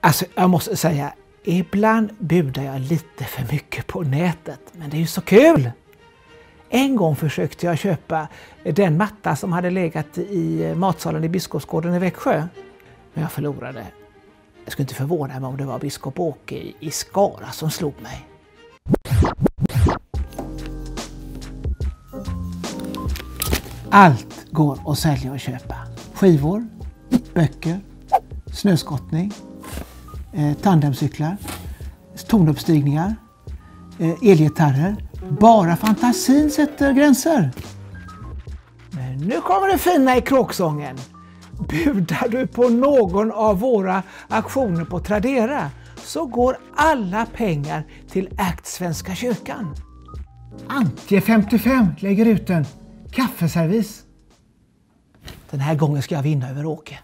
Alltså jag måste säga, ibland budar jag lite för mycket på nätet. Men det är ju så kul! En gång försökte jag köpa den matta som hade legat i matsalen i Biskopsgården i Växjö. Men jag förlorade. Jag skulle inte förvåna mig om det var biskop Åke i Skara som slog mig. Allt går att sälja och köpa. Skivor, böcker, snöskottning, eh, tandemcyklar, tonuppstigningar, eh, elgitarrer. Bara fantasin sätter gränser. Men nu kommer det fina i kråksången. Budar du på någon av våra aktioner på Tradera så går alla pengar till ACT Svenska kyrkan. Antje 55 lägger ut en kaffeservis. Den här gången ska jag vinna över Åke.